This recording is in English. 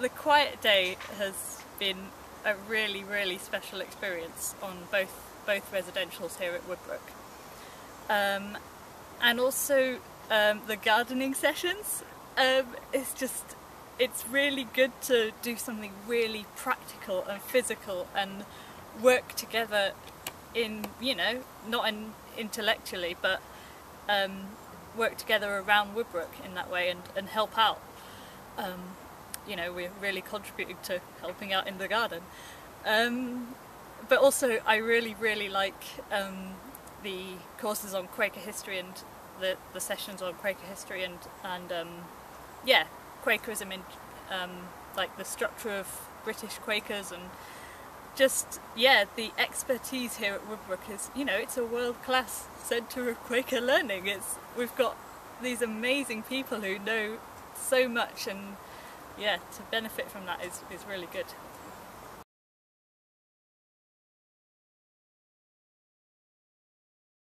the quiet day has been a really, really special experience on both both residentials here at Woodbrooke. Um, and also um, the gardening sessions. Um, it's just, it's really good to do something really practical and physical and work together in, you know, not in intellectually, but um, work together around Woodbrooke in that way and, and help out. You know, we're really contributing to helping out in the garden. Um, but also, I really, really like um, the courses on Quaker history and the, the sessions on Quaker history and, and um, yeah, Quakerism in um, like the structure of British Quakers and just, yeah, the expertise here at Woodbrooke is, you know, it's a world-class centre of Quaker learning. It's We've got these amazing people who know so much and yeah, to benefit from that is, is really good.